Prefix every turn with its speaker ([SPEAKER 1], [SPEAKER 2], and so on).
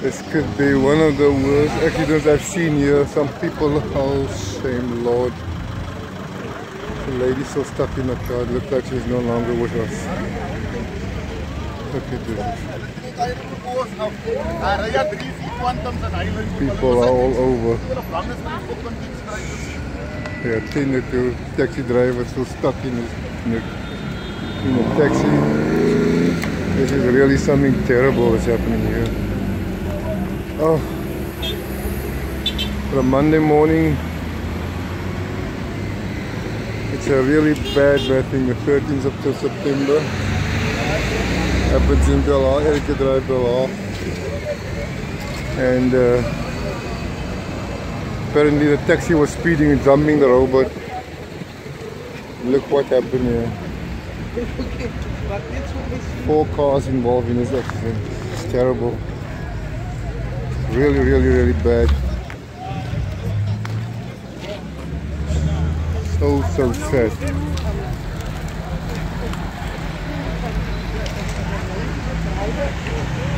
[SPEAKER 1] This could be one of the worst accidents I've seen here. Some people, oh shame Lord. The lady still stuck in the car. It looks like she's no longer with us. Look at this. People are all over. They attended to taxi drivers still stuck in, the, in the taxi. This is really something terrible that's happening here. Oh, for a Monday morning, it's a really bad, bad thing. The 13th of September happens in Belhar, Elke Drive Belhar. And uh, apparently the taxi was speeding and jumping the robot. Look what happened here. Four cars involved in this accident. It's terrible. Really, really, really bad. So, so sad.